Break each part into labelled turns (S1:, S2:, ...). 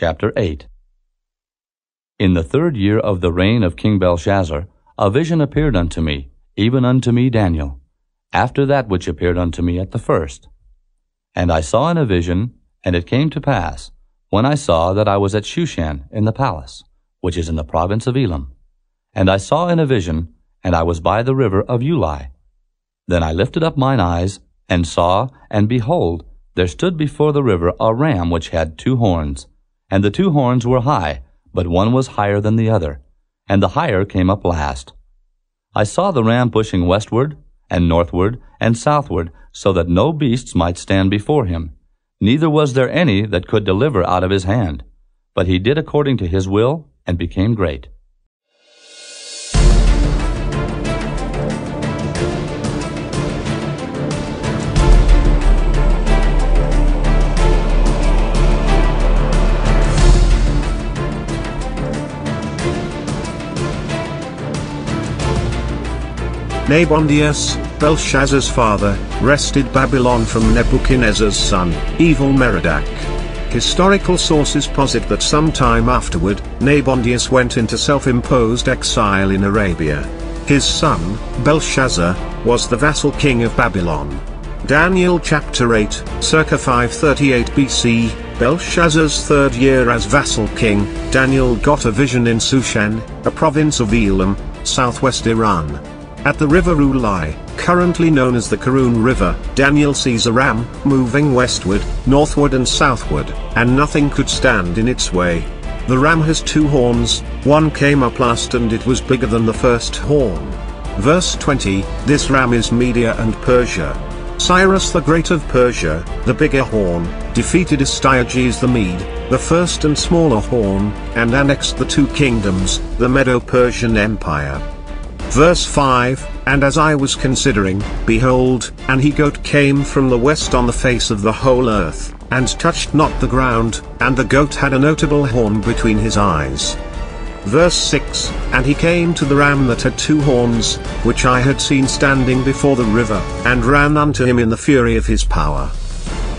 S1: chapter 8. In the third year of the reign of King Belshazzar, a vision appeared unto me, even unto me Daniel, after that which appeared unto me at the first. And I saw in a vision, and it came to pass, when I saw that I was at Shushan in the palace, which is in the province of Elam. And I saw in a vision, and I was by the river of Ulai. Then I lifted up mine eyes, and saw, and behold, there stood before the river a ram which had two horns, and the two horns were high, but one was higher than the other, and the higher came up last. I saw the ram pushing westward, and northward, and southward, so that no beasts might stand before him. Neither was there any that could deliver out of his hand. But he did according to his will, and became great.
S2: Nabonidus, Belshazzar's father, wrested Babylon from Nebuchadnezzar's son, evil Merodach. Historical sources posit that some time afterward, Nabonidus went into self-imposed exile in Arabia. His son, Belshazzar, was the vassal king of Babylon. Daniel chapter 8, circa 538 BC, Belshazzar's third year as vassal king, Daniel got a vision in Shushan, a province of Elam, southwest Iran. At the river Ulai, currently known as the Karun River, Daniel sees a ram, moving westward, northward and southward, and nothing could stand in its way. The ram has two horns, one came up last and it was bigger than the first horn. Verse 20, This ram is Media and Persia. Cyrus the Great of Persia, the bigger horn, defeated Astyages the Mede, the first and smaller horn, and annexed the two kingdoms, the Medo-Persian Empire. Verse 5 And as I was considering, behold, an he goat came from the west on the face of the whole earth, and touched not the ground, and the goat had a notable horn between his eyes. Verse 6 And he came to the ram that had two horns, which I had seen standing before the river, and ran unto him in the fury of his power.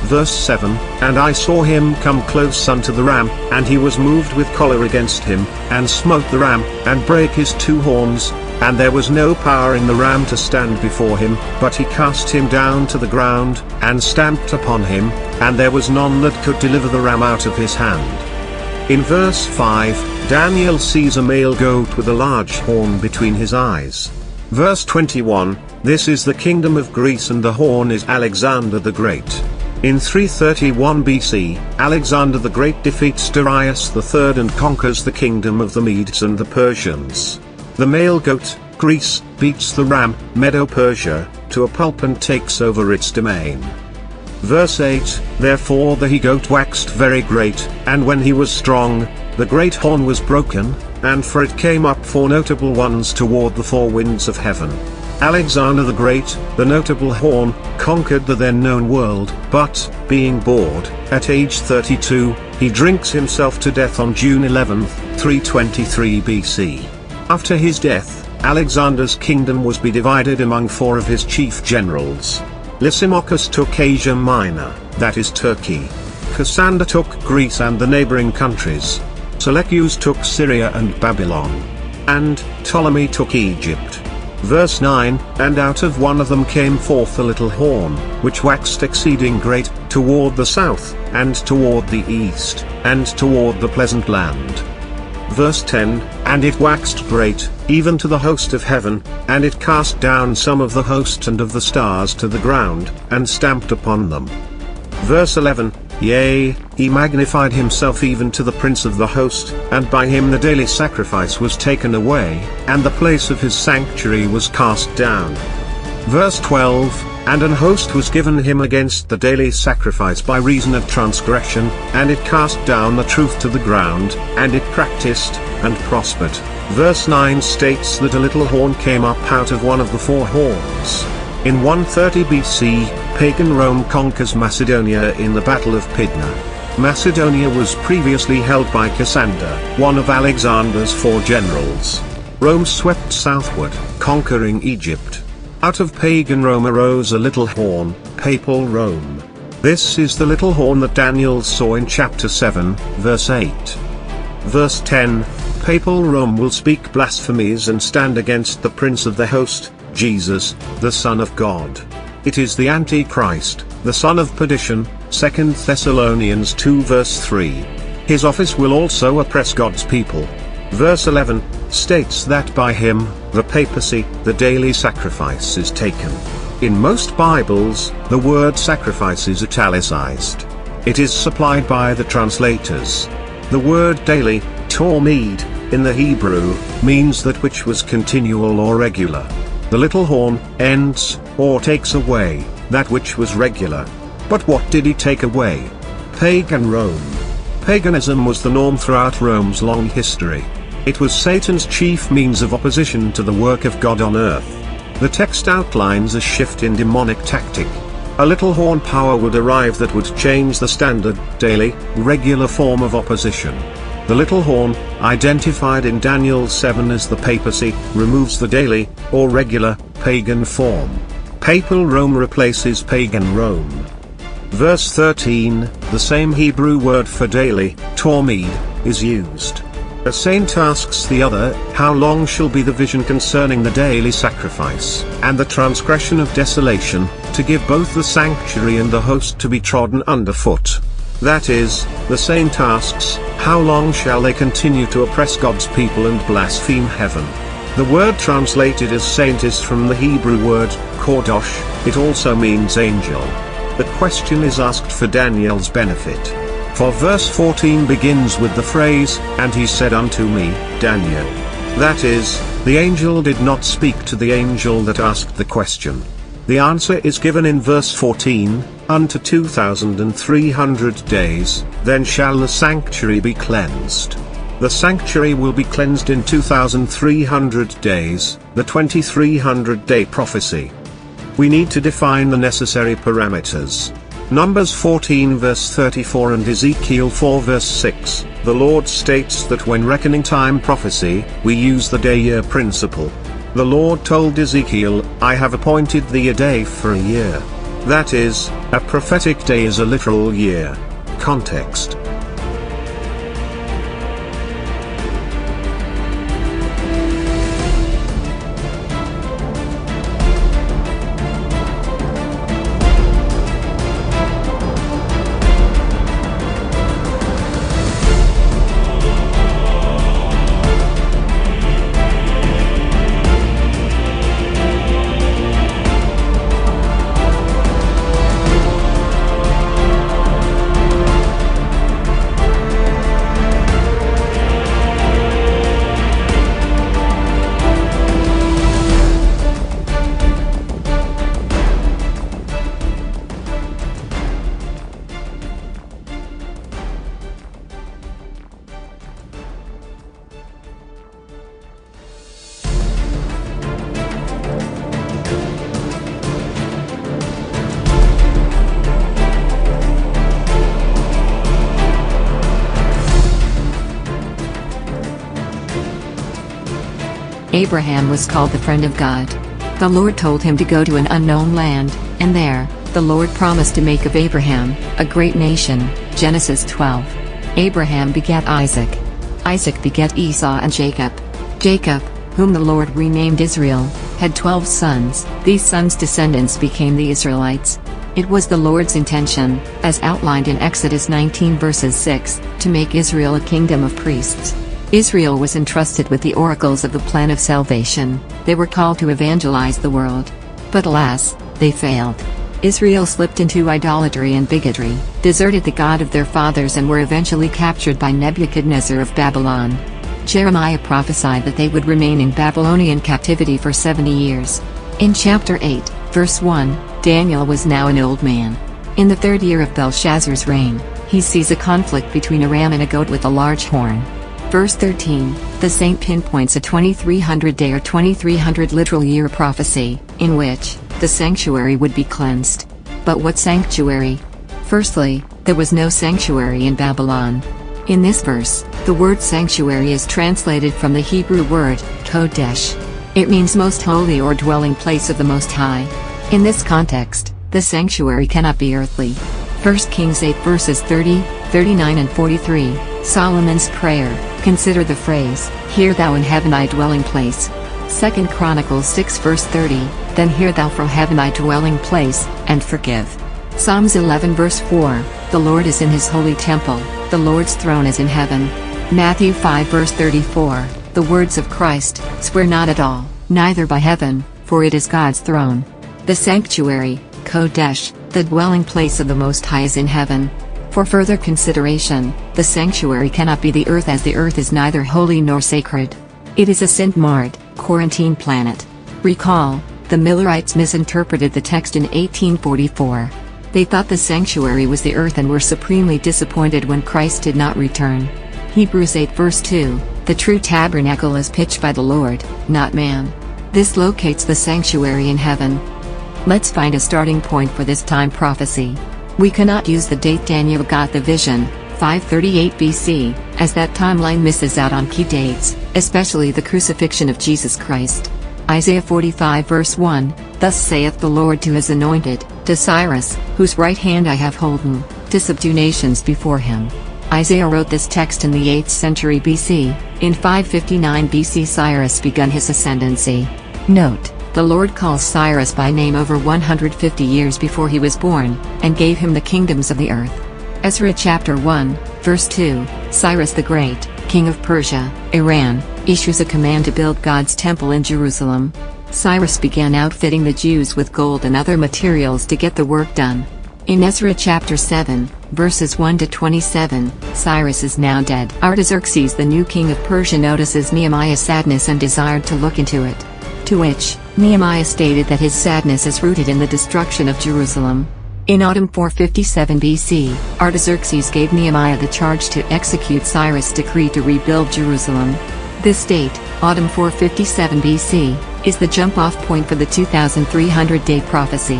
S2: Verse 7 And I saw him come close unto the ram, and he was moved with choler against him, and smote the ram, and brake his two horns, and there was no power in the ram to stand before him, but he cast him down to the ground, and stamped upon him, and there was none that could deliver the ram out of his hand. In verse 5, Daniel sees a male goat with a large horn between his eyes. Verse 21, This is the kingdom of Greece and the horn is Alexander the Great. In 331 BC, Alexander the Great defeats Darius III and conquers the kingdom of the Medes and the Persians. The male goat, Greece, beats the ram, Medo-Persia, to a pulp and takes over its domain. Verse 8, Therefore the he-goat waxed very great, and when he was strong, the great horn was broken, and for it came up four notable ones toward the four winds of heaven. Alexander the Great, the notable horn, conquered the then known world, but, being bored, at age 32, he drinks himself to death on June 11, 323 BC. After his death, Alexander's kingdom was be divided among four of his chief generals. Lysimachus took Asia Minor, that is Turkey. Cassander took Greece and the neighboring countries. Seleucus took Syria and Babylon. And, Ptolemy took Egypt. Verse 9, And out of one of them came forth a little horn, which waxed exceeding great, toward the south, and toward the east, and toward the pleasant land. Verse 10, And it waxed great, even to the host of heaven, and it cast down some of the hosts and of the stars to the ground, and stamped upon them. Verse 11, Yea, he magnified himself even to the prince of the host, and by him the daily sacrifice was taken away, and the place of his sanctuary was cast down. Verse 12, And an host was given him against the daily sacrifice by reason of transgression, and it cast down the truth to the ground, and it practiced, and prospered. Verse 9 states that a little horn came up out of one of the four horns. In 130 BC, pagan Rome conquers Macedonia in the Battle of Pydna. Macedonia was previously held by Cassander, one of Alexander's four generals. Rome swept southward, conquering Egypt. Out of pagan Rome arose a little horn, papal Rome. This is the little horn that Daniel saw in chapter 7, verse 8. Verse 10 Papal Rome will speak blasphemies and stand against the Prince of the Host, Jesus, the Son of God. It is the Antichrist, the son of perdition, 2 Thessalonians 2 verse 3. His office will also oppress God's people, verse 11, states that by him, the papacy, the daily sacrifice is taken. In most Bibles, the word sacrifice is italicized. It is supplied by the translators. The word daily, tormid, in the Hebrew, means that which was continual or regular. The little horn ends, or takes away, that which was regular. But what did he take away? Pagan Rome. Paganism was the norm throughout Rome's long history. It was Satan's chief means of opposition to the work of God on earth. The text outlines a shift in demonic tactic. A little horn power would arrive that would change the standard, daily, regular form of opposition. The little horn, identified in Daniel 7 as the papacy, removes the daily, or regular, pagan form. Papal Rome replaces pagan Rome. Verse 13, the same Hebrew word for daily, tormid, is used. A saint asks the other, How long shall be the vision concerning the daily sacrifice, and the transgression of desolation, to give both the sanctuary and the host to be trodden underfoot? That is, the saint asks, How long shall they continue to oppress God's people and blaspheme heaven? The word translated as saint is from the Hebrew word, kordosh, it also means angel. The question is asked for Daniel's benefit. For verse 14 begins with the phrase, And he said unto me, Daniel. That is, the angel did not speak to the angel that asked the question. The answer is given in verse 14, Unto 2,300 days, then shall the sanctuary be cleansed. The sanctuary will be cleansed in 2,300 days, the 2300 day prophecy. We need to define the necessary parameters. Numbers 14 verse 34 and Ezekiel 4 verse 6, the Lord states that when reckoning time prophecy, we use the day-year principle. The Lord told Ezekiel, I have appointed thee a day for a year. That is, a prophetic day is a literal year. Context
S1: Abraham was called the friend of God. The Lord told him to go to an unknown land, and there, the Lord promised to make of Abraham a great nation. Genesis 12. Abraham begat Isaac. Isaac begat Esau and Jacob. Jacob, whom the Lord renamed Israel, had twelve sons. These sons' descendants became the Israelites. It was the Lord's intention, as outlined in Exodus 19 verses 6, to make Israel a kingdom of priests. Israel was entrusted with the oracles of the plan of salvation, they were called to evangelize the world. But alas, they failed. Israel slipped into idolatry and bigotry, deserted the God of their fathers and were eventually captured by Nebuchadnezzar of Babylon. Jeremiah prophesied that they would remain in Babylonian captivity for 70 years. In chapter 8, verse 1, Daniel was now an old man. In the third year of Belshazzar's reign, he sees a conflict between a ram and a goat with a large horn. Verse 13, the saint pinpoints a 2300-day or 2300-literal-year prophecy, in which, the sanctuary would be cleansed. But what sanctuary? Firstly, there was no sanctuary in Babylon. In this verse, the word sanctuary is translated from the Hebrew word, kodesh. It means most holy or dwelling place of the Most High. In this context, the sanctuary cannot be earthly. 1 Kings 8 verses 30, 39 and 43, Solomon's Prayer. Consider the phrase, Hear thou in heaven thy dwelling place. 2 Chronicles 6 verse 30, Then hear thou from heaven thy dwelling place, and forgive. Psalms 11 verse 4, The Lord is in his holy temple, the Lord's throne is in heaven. Matthew 5 verse 34, The words of Christ, Swear not at all, neither by heaven, for it is God's throne. The sanctuary, Kodesh, the dwelling place of the Most High is in heaven. For further consideration, the sanctuary cannot be the earth as the earth is neither holy nor sacred. It is a Sint Mart, quarantine planet. Recall, the Millerites misinterpreted the text in 1844. They thought the sanctuary was the earth and were supremely disappointed when Christ did not return. Hebrews 8 verse 2, the true tabernacle is pitched by the Lord, not man. This locates the sanctuary in heaven. Let's find a starting point for this time prophecy. We cannot use the date Daniel got the vision, 538 BC, as that timeline misses out on key dates, especially the crucifixion of Jesus Christ. Isaiah 45 verse 1, Thus saith the Lord to his anointed, to Cyrus, whose right hand I have holden, to subdue nations before him. Isaiah wrote this text in the 8th century BC, in 559 BC Cyrus begun his ascendancy. Note. The Lord calls Cyrus by name over 150 years before he was born, and gave him the kingdoms of the earth. Ezra chapter 1, verse 2, Cyrus the Great, king of Persia, Iran, issues a command to build God's temple in Jerusalem. Cyrus began outfitting the Jews with gold and other materials to get the work done. In Ezra chapter 7, verses 1 to 27, Cyrus is now dead. Artaxerxes the new king of Persia notices Nehemiah's sadness and desired to look into it to which, Nehemiah stated that his sadness is rooted in the destruction of Jerusalem. In autumn 457 BC, Artaxerxes gave Nehemiah the charge to execute Cyrus' decree to rebuild Jerusalem. This date, autumn 457 BC, is the jump-off point for the 2,300-day prophecy.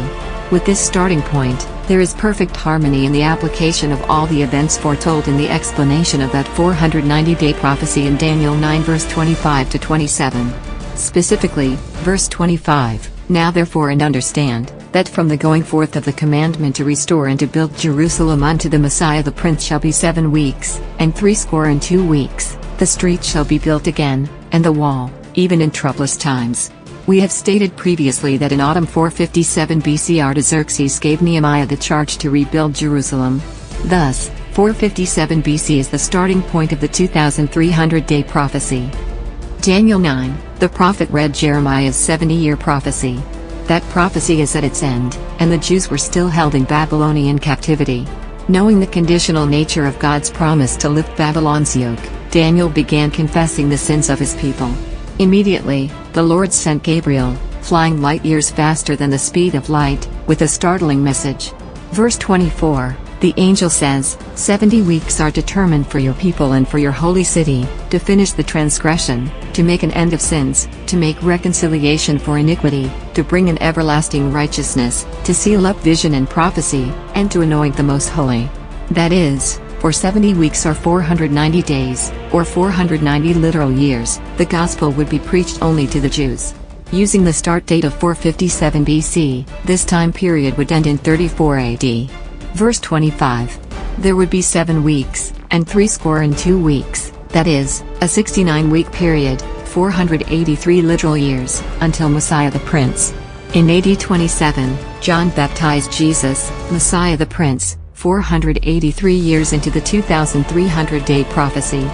S1: With this starting point, there is perfect harmony in the application of all the events foretold in the explanation of that 490-day prophecy in Daniel 9 verse 25 to 27. Specifically, verse 25, Now therefore and understand, that from the going forth of the commandment to restore and to build Jerusalem unto the Messiah the Prince shall be seven weeks, and threescore and two weeks, the street shall be built again, and the wall, even in troublous times. We have stated previously that in autumn 457 BC Artaxerxes gave Nehemiah the charge to rebuild Jerusalem. Thus, 457 BC is the starting point of the 2300-day prophecy. Daniel 9, the prophet read Jeremiah's 70-year prophecy. That prophecy is at its end, and the Jews were still held in Babylonian captivity. Knowing the conditional nature of God's promise to lift Babylon's yoke, Daniel began confessing the sins of his people. Immediately, the Lord sent Gabriel, flying light years faster than the speed of light, with a startling message. Verse 24, the angel says, 70 weeks are determined for your people and for your holy city, to finish the transgression, to make an end of sins, to make reconciliation for iniquity, to bring an everlasting righteousness, to seal up vision and prophecy, and to anoint the most holy. That is, for 70 weeks or 490 days, or 490 literal years, the gospel would be preached only to the Jews. Using the start date of 457 BC, this time period would end in 34 AD. Verse 25. There would be seven weeks, and three score and two weeks, that is, a 69-week period, 483 literal years, until Messiah the Prince. In AD 27, John baptized Jesus, Messiah the Prince, 483 years into the 2,300-day prophecy.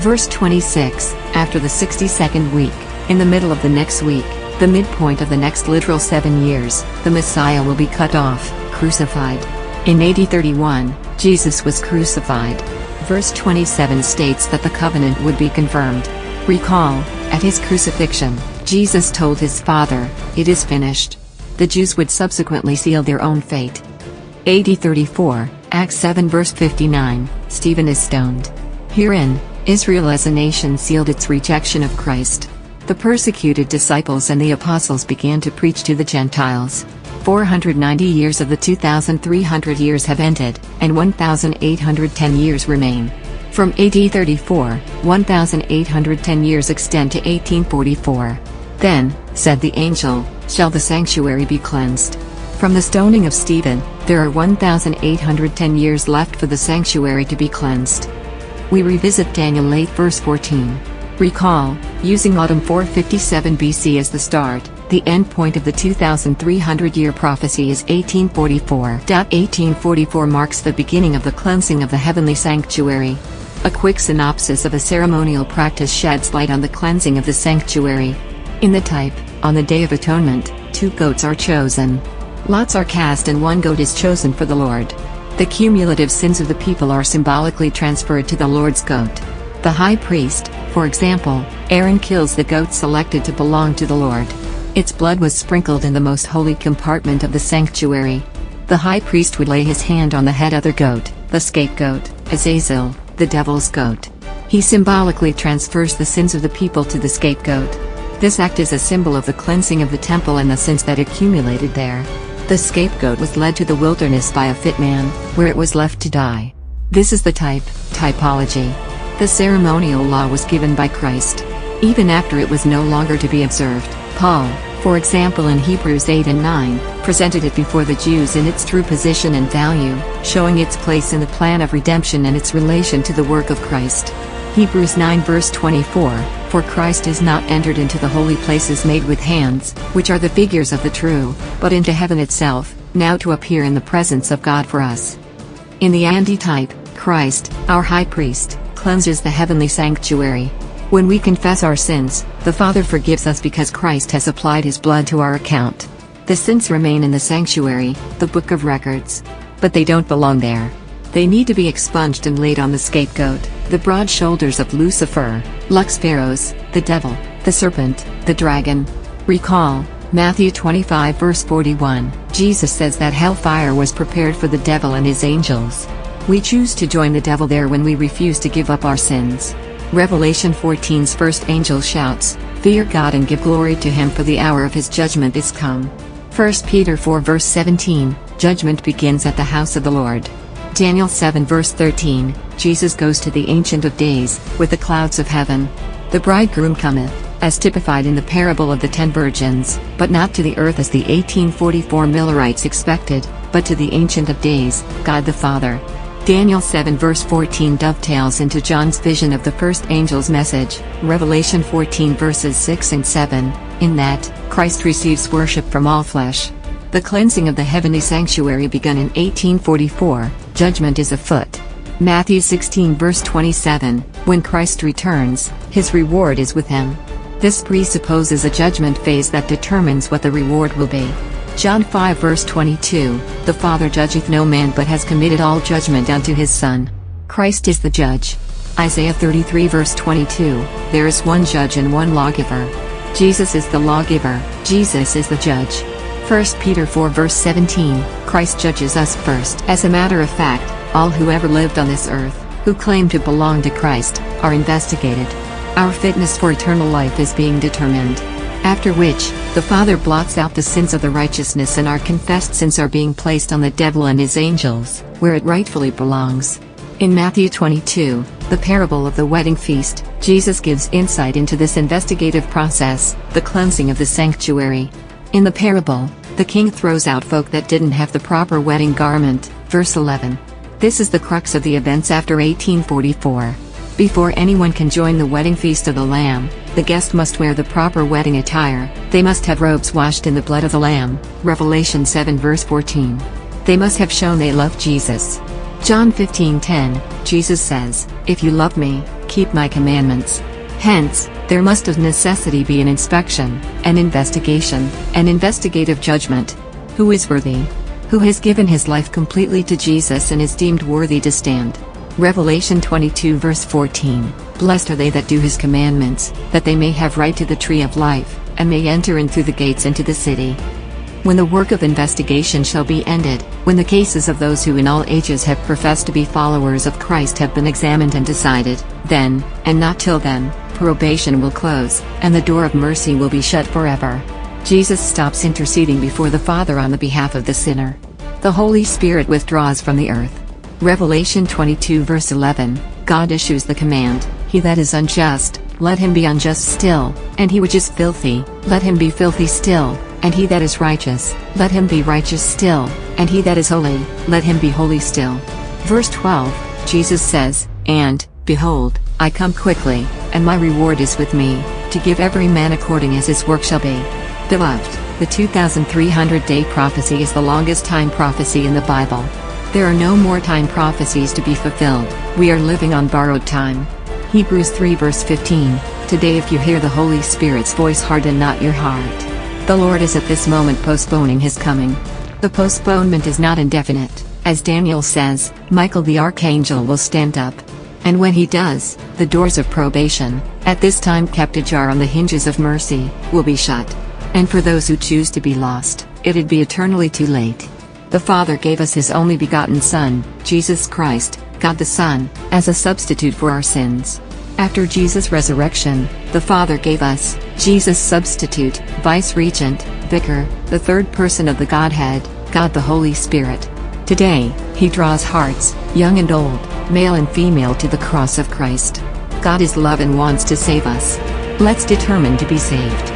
S1: Verse 26, after the 62nd week, in the middle of the next week, the midpoint of the next literal seven years, the Messiah will be cut off, crucified. In AD 31, Jesus was crucified. Verse 27 states that the covenant would be confirmed. Recall, at his crucifixion, Jesus told his Father, It is finished. The Jews would subsequently seal their own fate. AD 34, Acts 7 verse 59, Stephen is stoned. Herein, Israel as a nation sealed its rejection of Christ. The persecuted disciples and the apostles began to preach to the Gentiles, 490 years of the 2,300 years have ended, and 1,810 years remain. From AD 34, 1,810 years extend to 1844. Then, said the angel, shall the sanctuary be cleansed. From the stoning of Stephen, there are 1,810 years left for the sanctuary to be cleansed. We revisit Daniel 8 verse 14. Recall, using autumn 457 BC as the start, the endpoint of the 2,300-year prophecy is 1844. 1844 marks the beginning of the cleansing of the heavenly sanctuary. A quick synopsis of a ceremonial practice sheds light on the cleansing of the sanctuary. In the type, on the Day of Atonement, two goats are chosen. Lots are cast and one goat is chosen for the Lord. The cumulative sins of the people are symbolically transferred to the Lord's goat. The high priest, for example, Aaron kills the goat selected to belong to the Lord. Its blood was sprinkled in the most holy compartment of the sanctuary. The high priest would lay his hand on the head of the goat, the scapegoat, Azazel, the devil's goat. He symbolically transfers the sins of the people to the scapegoat. This act is a symbol of the cleansing of the temple and the sins that accumulated there. The scapegoat was led to the wilderness by a fit man, where it was left to die. This is the type, typology. The ceremonial law was given by Christ. Even after it was no longer to be observed, Paul, for example in Hebrews 8 and 9, presented it before the Jews in its true position and value, showing its place in the plan of redemption and its relation to the work of Christ. Hebrews 9 verse 24, For Christ is not entered into the holy places made with hands, which are the figures of the true, but into heaven itself, now to appear in the presence of God for us. In the antitype, Christ, our high priest, cleanses the heavenly sanctuary, when we confess our sins, the Father forgives us because Christ has applied his blood to our account. The sins remain in the sanctuary, the book of records. But they don't belong there. They need to be expunged and laid on the scapegoat, the broad shoulders of Lucifer, Lux Pharaohs, the devil, the serpent, the dragon. Recall, Matthew 25 verse 41, Jesus says that hellfire was prepared for the devil and his angels. We choose to join the devil there when we refuse to give up our sins. Revelation 14's first angel shouts, Fear God and give glory to him for the hour of his judgment is come. 1 Peter 4 verse 17, Judgment begins at the house of the Lord. Daniel 7 verse 13, Jesus goes to the Ancient of Days, with the clouds of heaven. The bridegroom cometh, as typified in the parable of the ten virgins, but not to the earth as the 1844 Millerites expected, but to the Ancient of Days, God the Father. Daniel 7 verse 14 dovetails into John's vision of the first angel's message, Revelation 14 verses 6 and 7, in that, Christ receives worship from all flesh. The cleansing of the heavenly sanctuary begun in 1844, judgment is afoot. Matthew 16 verse 27, when Christ returns, his reward is with him. This presupposes a judgment phase that determines what the reward will be. John 5 verse 22, The Father judgeth no man but has committed all judgment unto his Son. Christ is the judge. Isaiah 33 verse 22, There is one judge and one lawgiver. Jesus is the lawgiver, Jesus is the judge. 1 Peter 4 verse 17, Christ judges us first. As a matter of fact, all who ever lived on this earth, who claim to belong to Christ, are investigated. Our fitness for eternal life is being determined. After which, the Father blots out the sins of the righteousness and our confessed sins are being placed on the devil and his angels, where it rightfully belongs. In Matthew 22, the parable of the wedding feast, Jesus gives insight into this investigative process, the cleansing of the sanctuary. In the parable, the king throws out folk that didn't have the proper wedding garment, verse 11. This is the crux of the events after 1844. Before anyone can join the wedding feast of the Lamb, the guest must wear the proper wedding attire, they must have robes washed in the blood of the Lamb, Revelation 7 verse 14. They must have shown they love Jesus. John 15:10, Jesus says, If you love me, keep my commandments. Hence, there must of necessity be an inspection, an investigation, an investigative judgment. Who is worthy? Who has given his life completely to Jesus and is deemed worthy to stand? Revelation 22 verse 14, Blessed are they that do his commandments, that they may have right to the tree of life, and may enter in through the gates into the city. When the work of investigation shall be ended, when the cases of those who in all ages have professed to be followers of Christ have been examined and decided, then, and not till then, probation will close, and the door of mercy will be shut forever. Jesus stops interceding before the Father on the behalf of the sinner. The Holy Spirit withdraws from the earth. Revelation 22 verse 11, God issues the command, He that is unjust, let him be unjust still, and he which is filthy, let him be filthy still, and he that is righteous, let him be righteous still, and he that is holy, let him be holy still. Verse 12, Jesus says, And, Behold, I come quickly, and my reward is with me, to give every man according as his work shall be. Beloved, the 2300 day prophecy is the longest time prophecy in the Bible. There are no more time prophecies to be fulfilled, we are living on borrowed time. Hebrews 3 verse 15, Today if you hear the Holy Spirit's voice harden not your heart. The Lord is at this moment postponing his coming. The postponement is not indefinite, as Daniel says, Michael the archangel will stand up. And when he does, the doors of probation, at this time kept ajar on the hinges of mercy, will be shut. And for those who choose to be lost, it'd be eternally too late. The Father gave us His only begotten Son, Jesus Christ, God the Son, as a substitute for our sins. After Jesus' resurrection, the Father gave us, Jesus' substitute, vice-regent, vicar, the third person of the Godhead, God the Holy Spirit. Today, He draws hearts, young and old, male and female to the cross of Christ. God is love and wants to save us. Let's determine to be saved.